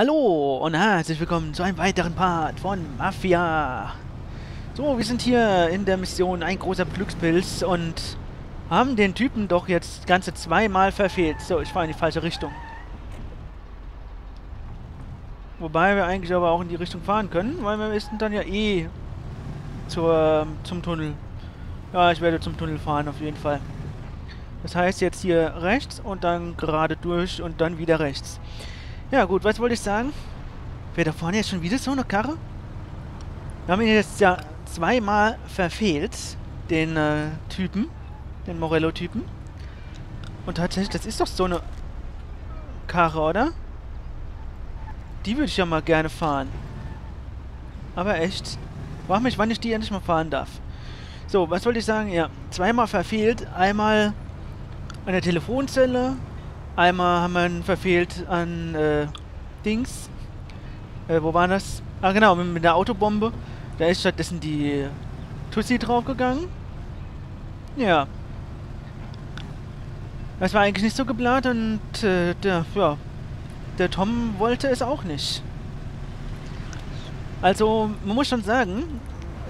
Hallo und herzlich willkommen zu einem weiteren Part von Mafia. So, wir sind hier in der Mission Ein großer Glückspilz und haben den Typen doch jetzt ganze zweimal verfehlt. So, ich fahre in die falsche Richtung. Wobei wir eigentlich aber auch in die Richtung fahren können, weil wir müssten dann ja eh zur, zum Tunnel. Ja, ich werde zum Tunnel fahren auf jeden Fall. Das heißt jetzt hier rechts und dann gerade durch und dann wieder rechts. Ja gut, was wollte ich sagen? Wer da vorne jetzt schon wieder so eine Karre? Wir haben ihn jetzt ja zweimal verfehlt, den äh, Typen, den Morello-Typen. Und tatsächlich, das ist doch so eine Karre, oder? Die würde ich ja mal gerne fahren. Aber echt. Frag mich, wann ich die endlich mal fahren darf. So, was wollte ich sagen? Ja, zweimal verfehlt. Einmal an der Telefonzelle. Einmal haben wir ihn verfehlt an äh, Dings. Äh, wo war das? Ah, genau, mit, mit der Autobombe. Da ist stattdessen die Tussi draufgegangen. Ja. Das war eigentlich nicht so geplant und äh, der, ja, der Tom wollte es auch nicht. Also, man muss schon sagen,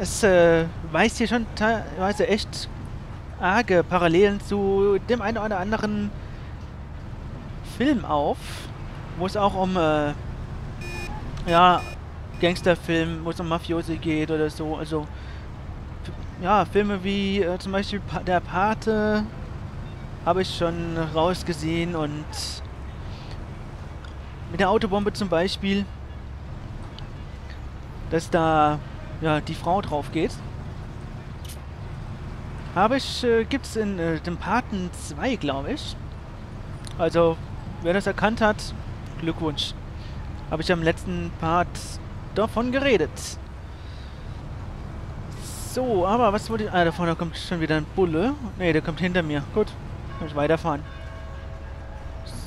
es äh, weist hier schon teilweise echt arge Parallelen zu dem einen oder anderen Film auf, wo es auch um, äh, ja, Gangsterfilm, wo es um Mafiosi geht oder so. Also, ja, Filme wie äh, zum Beispiel pa Der Pate habe ich schon rausgesehen und mit der Autobombe zum Beispiel, dass da ja die Frau drauf geht. Habe ich, äh, es in äh, dem Paten 2, glaube ich. Also, wer das erkannt hat, Glückwunsch. Habe ich am letzten Part davon geredet. So, aber was wollte ich... Ah, da vorne kommt schon wieder ein Bulle. Ne, der kommt hinter mir. Gut, kann ich weiterfahren.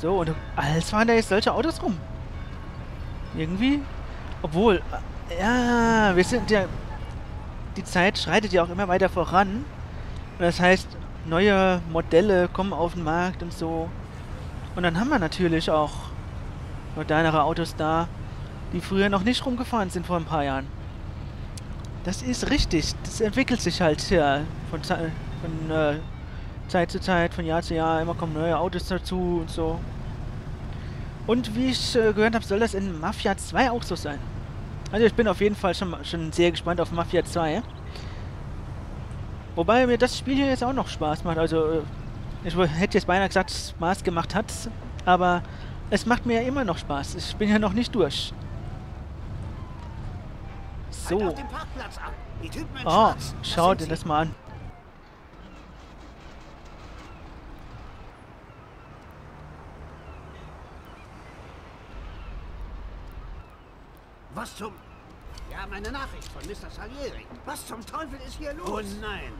So, und als fahren da jetzt solche Autos rum. Irgendwie. Obwohl, ja, wir sind ja... Die Zeit schreitet ja auch immer weiter voran. Das heißt, neue Modelle kommen auf den Markt und so. Und dann haben wir natürlich auch modernere Autos da, die früher noch nicht rumgefahren sind vor ein paar Jahren. Das ist richtig. Das entwickelt sich halt ja von, Ze von äh, Zeit zu Zeit, von Jahr zu Jahr. Immer kommen neue Autos dazu und so. Und wie ich äh, gehört habe, soll das in Mafia 2 auch so sein. Also ich bin auf jeden Fall schon, schon sehr gespannt auf Mafia 2. Wobei mir das Spiel hier jetzt auch noch Spaß macht. Also äh, ich hätte jetzt beinahe gesagt, Spaß gemacht hat, aber es macht mir ja immer noch Spaß. Ich bin ja noch nicht durch. So. Oh, schau dir das mal an. Was zum... Wir haben eine Nachricht von Mr. Salieri. Was zum Teufel ist hier los? Oh nein.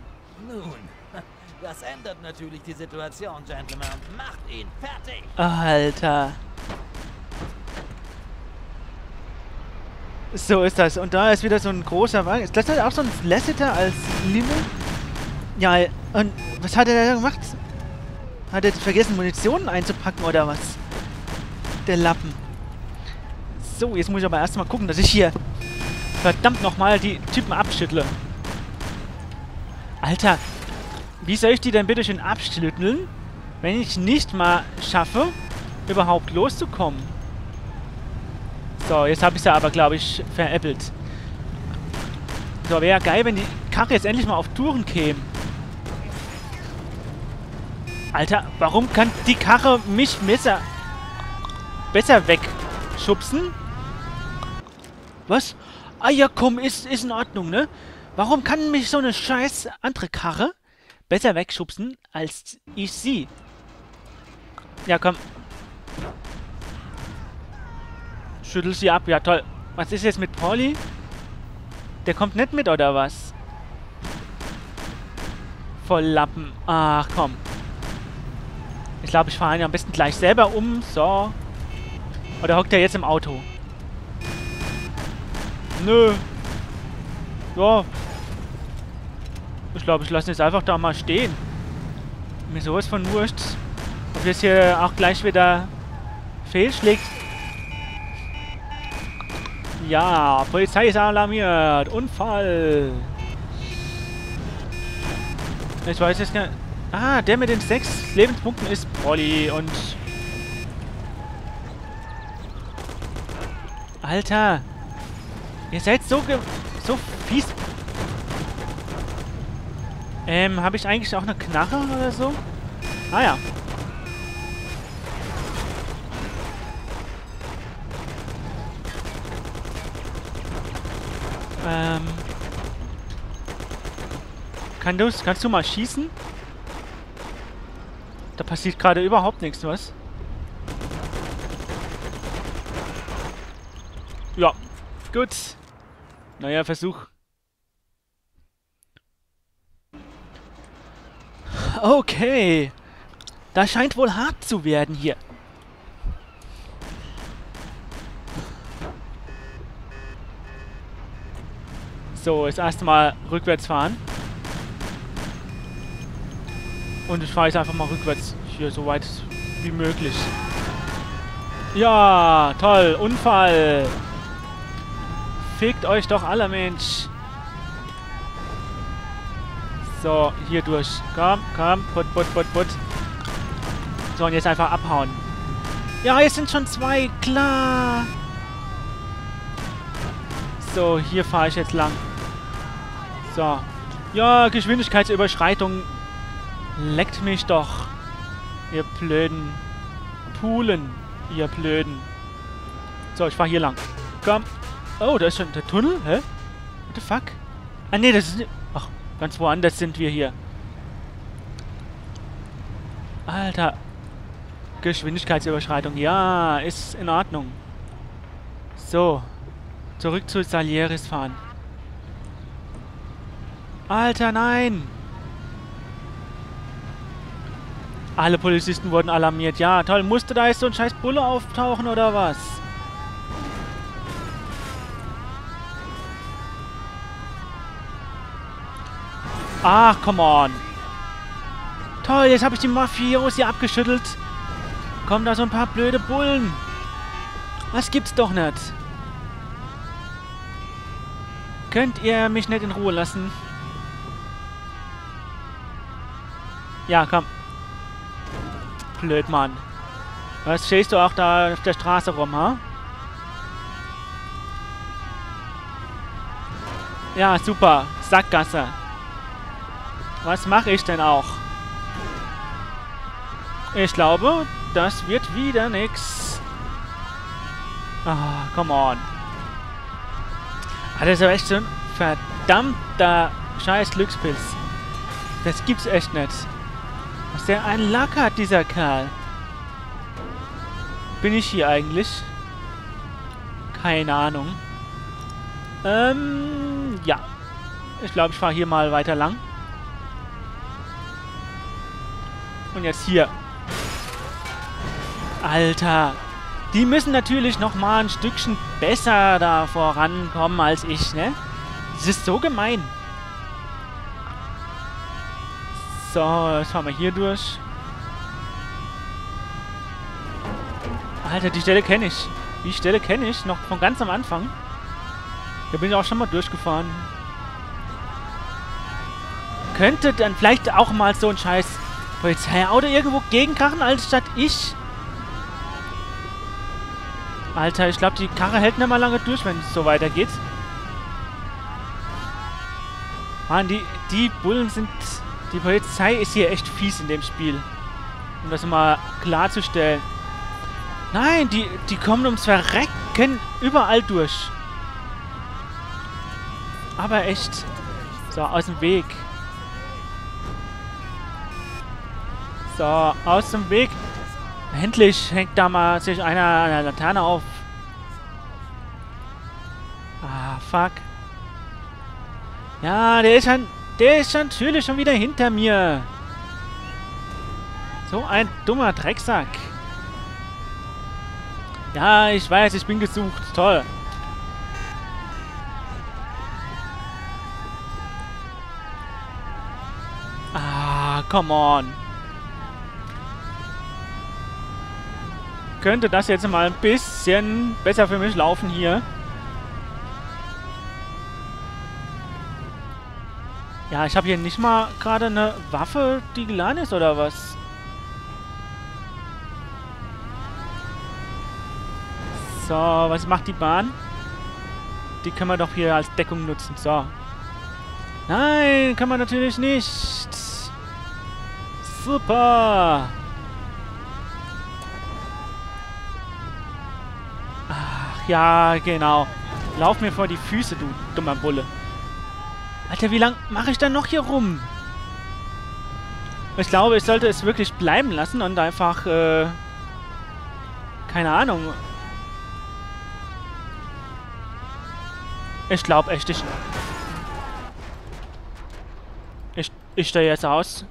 Nun, das ändert natürlich die Situation, Gentlemen. Macht ihn fertig! Alter. So ist das. Und da ist wieder so ein großer Wagen. Ist das halt auch so ein Lasseter als Limo? Ja, und was hat er da gemacht? Hat er vergessen, Munition einzupacken oder was? Der Lappen. So, jetzt muss ich aber erstmal gucken, dass ich hier verdammt nochmal die Typen abschüttle. Alter, wie soll ich die denn bitte schön abschütteln, wenn ich nicht mal schaffe, überhaupt loszukommen? So, jetzt habe ich sie aber, glaube ich, veräppelt. So, wäre ja geil, wenn die Karre jetzt endlich mal auf Touren käme. Alter, warum kann die Karre mich besser, besser wegschubsen? Was? Ah ja, komm, ist, ist in Ordnung, ne? Warum kann mich so eine scheiß andere Karre besser wegschubsen als ich sie? Ja, komm. Schüttel sie ab. Ja, toll. Was ist jetzt mit Pauli? Der kommt nicht mit, oder was? Voll Lappen. Ach, komm. Ich glaube, ich fahre ihn am besten gleich selber um. So. Oder hockt er jetzt im Auto? Nö. Ja, ich glaube, ich lasse jetzt einfach da mal stehen. Mir sowas von wurscht. Ob jetzt hier auch gleich wieder fehlschlägt. Ja, Polizei ist alarmiert. Unfall. Ich weiß jetzt gar nicht. Ah, der mit den sechs Lebenspunkten ist Polly und... Alter. Ihr seid so ge so fies. Ähm, habe ich eigentlich auch eine Knarre oder so? Ah ja. Ähm. Kann du, kannst du mal schießen? Da passiert gerade überhaupt nichts, was? Ja, gut. Naja, Versuch. Okay. Das scheint wohl hart zu werden hier. So, jetzt erstmal rückwärts fahren. Und ich fahre jetzt einfach mal rückwärts hier so weit wie möglich. Ja, toll. Unfall. Fickt euch doch alle, Mensch. So, hier durch. Komm, komm. Put, put, put, put. So, und jetzt einfach abhauen. Ja, jetzt sind schon zwei. Klar. So, hier fahre ich jetzt lang. So. Ja, Geschwindigkeitsüberschreitung. Leckt mich doch. Ihr blöden Poolen. Ihr blöden. So, ich fahr hier lang. Komm. Oh, da ist schon der Tunnel. Hä? What the fuck? Ah, nee, das ist... Ach, ganz woanders sind wir hier. Alter. Geschwindigkeitsüberschreitung. Ja, ist in Ordnung. So. Zurück zu Salieris fahren. Alter, nein! Alle Polizisten wurden alarmiert. Ja, toll. Musste da jetzt so ein scheiß Bulle auftauchen oder was? Ach, come on. Toll, jetzt habe ich die Mafios hier abgeschüttelt. Kommen da so ein paar blöde Bullen. Das gibt's doch nicht. Könnt ihr mich nicht in Ruhe lassen? Ja, komm. Blöd, Mann. Was stehst du auch da auf der Straße rum, ha? Ja, super. Sackgasse. Was mache ich denn auch? Ich glaube, das wird wieder nix. Ah, come on. Ah, das ist aber echt so ein verdammter scheiß Glückspilz. Das gibt's echt nicht. Was der ein Lack hat, dieser Kerl. Bin ich hier eigentlich? Keine Ahnung. Ähm, ja. Ich glaube, ich fahre hier mal weiter lang. Und jetzt hier. Alter. Die müssen natürlich noch mal ein Stückchen besser da vorankommen als ich, ne? Das ist so gemein. So, jetzt fahren wir hier durch. Alter, die Stelle kenne ich. Die Stelle kenne ich noch von ganz am Anfang. Da bin ich auch schon mal durchgefahren. Könnte dann vielleicht auch mal so ein scheiß Polizeiauto irgendwo gegenkrachen, als statt ich? Alter, ich glaube, die Karre hält nicht mal lange durch, wenn es so weitergeht. Mann, die, die Bullen sind... Die Polizei ist hier echt fies in dem Spiel. Um das mal klarzustellen. Nein, die, die kommen ums Verrecken überall durch. Aber echt. So, aus dem Weg. So, aus dem Weg. Endlich hängt da mal sich einer an der Laterne auf. Ah, fuck. Ja, der ist schon... Der ist natürlich schon wieder hinter mir. So ein dummer Drecksack. Ja, ich weiß, ich bin gesucht. Toll. Ah, come on. könnte das jetzt mal ein bisschen besser für mich laufen hier. Ja, ich habe hier nicht mal gerade eine Waffe, die geladen ist, oder was? So, was macht die Bahn? Die können wir doch hier als Deckung nutzen. So. Nein, kann man natürlich nicht. Super. Ja, genau. Lauf mir vor die Füße, du dummer Bulle. Alter, wie lange mache ich denn noch hier rum? Ich glaube, ich sollte es wirklich bleiben lassen und einfach, äh, keine Ahnung. Ich glaube echt, ich... Ich, ich stehe jetzt aus.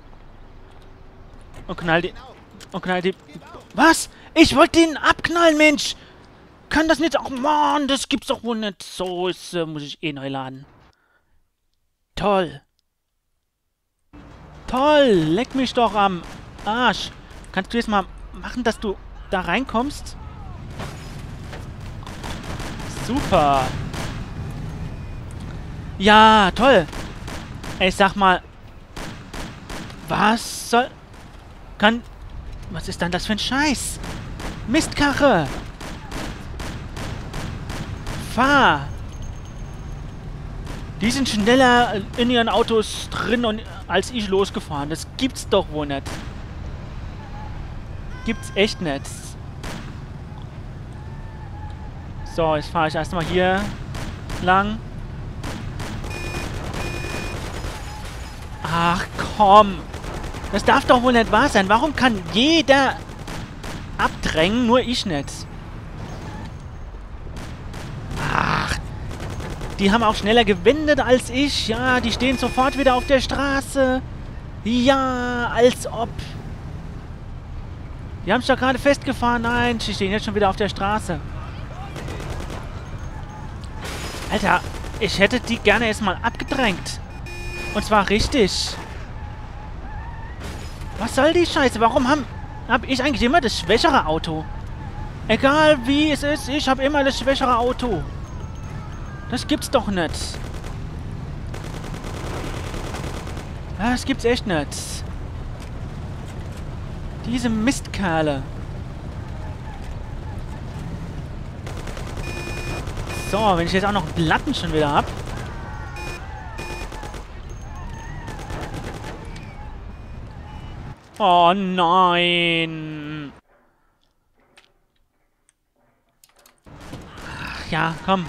Und knall die... Und knall die... Was? Ich wollte den abknallen, Mensch! Kann das nicht... Oh Mann, das gibt's doch wohl nicht. So äh, muss ich eh neu laden. Toll. Toll. Leck mich doch am Arsch. Kannst du jetzt mal machen, dass du da reinkommst? Super. Ja, toll. Ich sag mal. Was soll... Kann... Was ist dann das für ein Scheiß? Mistkarre. Fahr. Die sind schneller in ihren Autos drin und als ich losgefahren. Das gibt's doch wohl nicht. Gibt's echt nicht. So, jetzt fahre ich erstmal hier lang. Ach komm. Das darf doch wohl nicht wahr sein. Warum kann jeder abdrängen, nur ich nicht? Die haben auch schneller gewendet als ich. Ja, die stehen sofort wieder auf der Straße. Ja, als ob. Die haben sich doch gerade festgefahren. Nein, die stehen jetzt schon wieder auf der Straße. Alter, ich hätte die gerne erstmal abgedrängt. Und zwar richtig. Was soll die Scheiße? Warum haben, habe ich eigentlich immer das schwächere Auto? Egal wie es ist, ich habe immer das schwächere Auto. Das gibt's doch nicht. Das gibt's echt nicht. Diese Mistkerle. So, wenn ich jetzt auch noch Platten schon wieder hab. Oh nein. Ach ja, komm.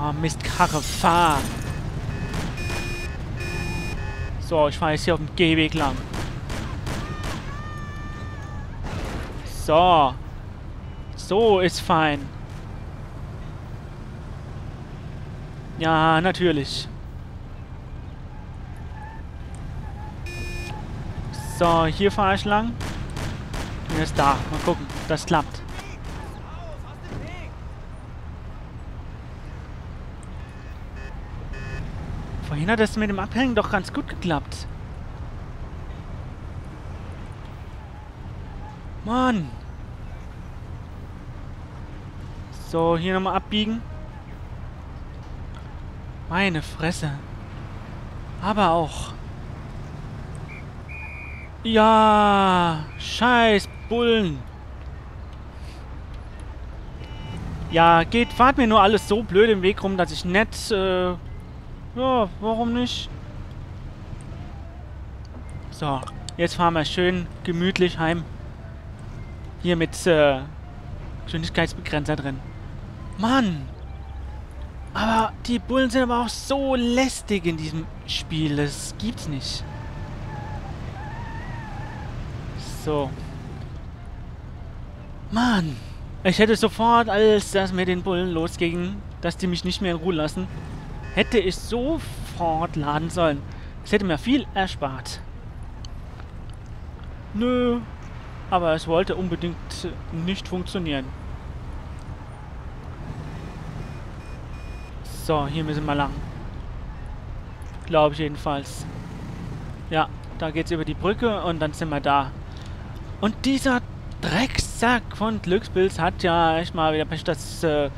Oh, Mist, Karre, fahr! So, ich fahre jetzt hier auf dem Gehweg lang. So. So ist fein. Ja, natürlich. So, hier fahre ich lang. Und jetzt da. Mal gucken, das klappt. Vorhin hat es mit dem Abhängen doch ganz gut geklappt. Mann. So, hier nochmal abbiegen. Meine Fresse. Aber auch. Ja, scheiß Bullen. Ja, geht, fahrt mir nur alles so blöd im Weg rum, dass ich nicht äh, ja, warum nicht? So, jetzt fahren wir schön gemütlich heim. Hier mit äh, Geschwindigkeitsbegrenzer drin. Mann! Aber die Bullen sind aber auch so lästig in diesem Spiel. Das gibt's nicht. So. Mann! Ich hätte sofort, als das mit den Bullen losging, dass die mich nicht mehr in Ruhe lassen, Hätte ich sofort laden sollen. Das hätte mir viel erspart. Nö. Aber es wollte unbedingt nicht funktionieren. So, hier müssen wir lang. Glaube ich jedenfalls. Ja, da geht's über die Brücke und dann sind wir da. Und dieser Drecksack von Glückspilz hat ja echt mal wieder Pech, dass, äh,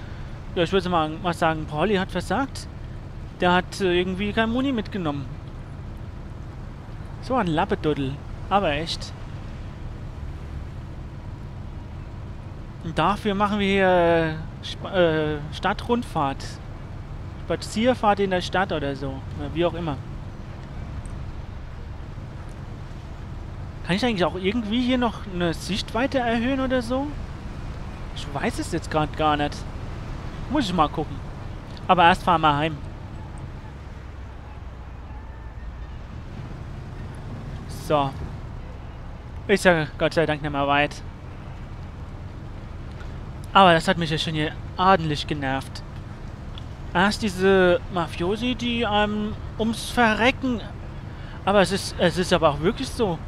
ja, ich würde mal, mal sagen, Pauli hat versagt. Der hat äh, irgendwie kein Muni mitgenommen. So ein Lappeduddel. Aber echt. Und dafür machen wir hier äh, Sp äh, Stadtrundfahrt. Spazierfahrt in der Stadt oder so. Wie auch immer. Kann ich eigentlich auch irgendwie hier noch eine Sichtweite erhöhen oder so? Ich weiß es jetzt gerade gar nicht. Muss ich mal gucken. Aber erst fahren wir heim. So. Ist ja Gott sei Dank nicht mehr weit. Aber das hat mich ja schon hier ordentlich genervt. Erst diese Mafiosi, die einem ums Verrecken... Aber es ist, es ist aber auch wirklich so.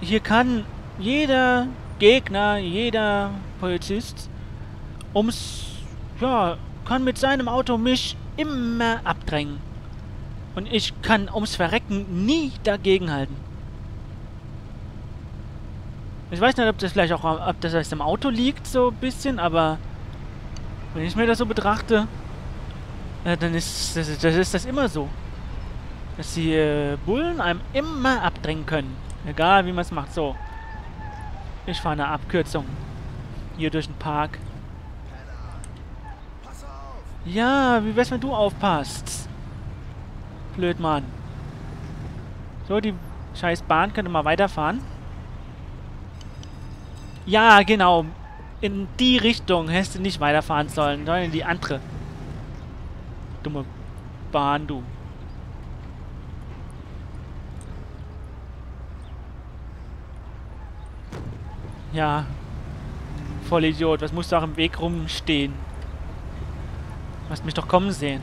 Hier kann jeder Gegner, jeder Polizist ums, ja, kann mit seinem Auto mich immer abdrängen. Und ich kann ums Verrecken nie dagegenhalten. Ich weiß nicht, ob das vielleicht auch, ob das erst im Auto liegt, so ein bisschen, aber wenn ich mir das so betrachte, äh, dann ist das, das, ist das immer so. Dass die äh, Bullen einem immer abdrängen können. Egal, wie man es macht. So. Ich fahre eine Abkürzung. Hier durch den Park. Ja, wie wär's, wenn du aufpasst? Blöd, Mann. So, die scheiß Bahn könnte mal weiterfahren. Ja, genau. In die Richtung hättest du nicht weiterfahren sollen, sondern in die andere. Dumme Bahn, du. Ja. Voll Idiot. Was musst du auch im Weg rumstehen? Du hast mich doch kommen sehen.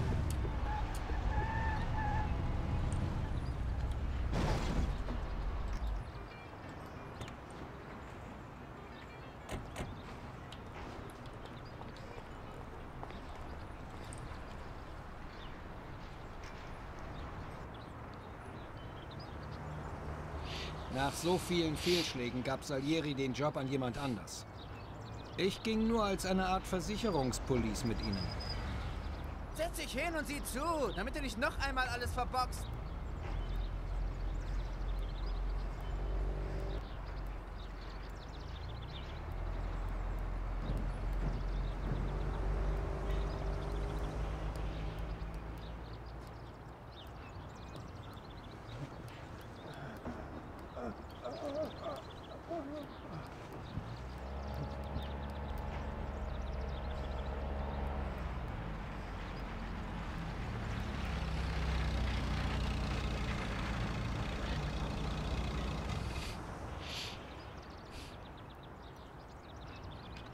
So vielen Fehlschlägen gab Salieri den Job an jemand anders. Ich ging nur als eine Art Versicherungspolice mit ihnen. Setz dich hin und sieh zu, damit du nicht noch einmal alles verboxt.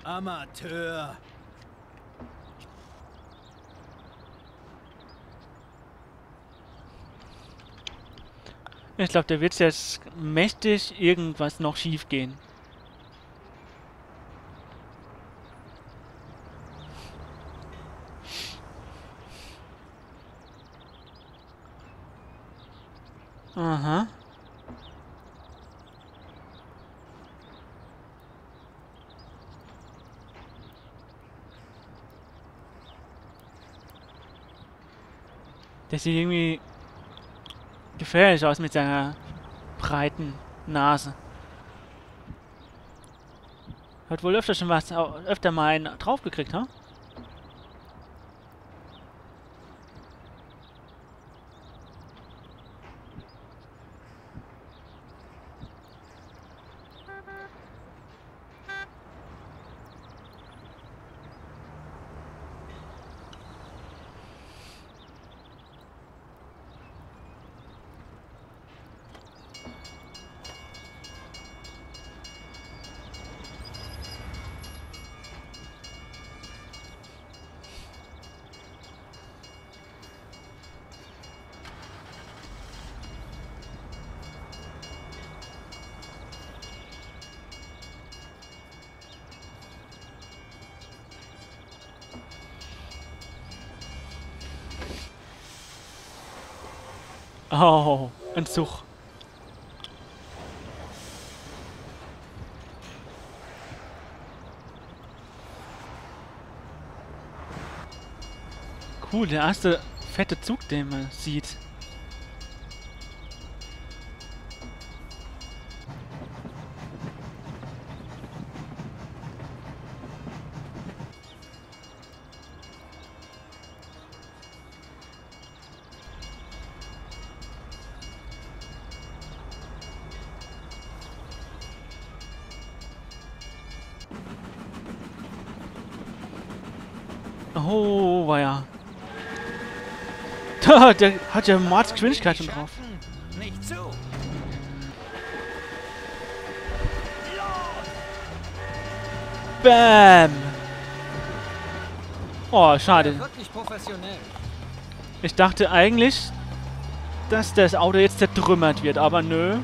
Amateur. Ich glaube, da wird jetzt mächtig irgendwas noch schief gehen. Aha. Der sieht irgendwie gefährlich aus mit seiner breiten Nase. Hat wohl öfter schon was, öfter mal einen draufgekriegt, ha? Huh? Oh, ein Such. Cool, der erste fette Zug, den man sieht. Oh, war ja. Der hat ja Mords Geschwindigkeit schon drauf. Bam! Oh, schade. Ich dachte eigentlich, dass das Auto jetzt zertrümmert wird, aber nö.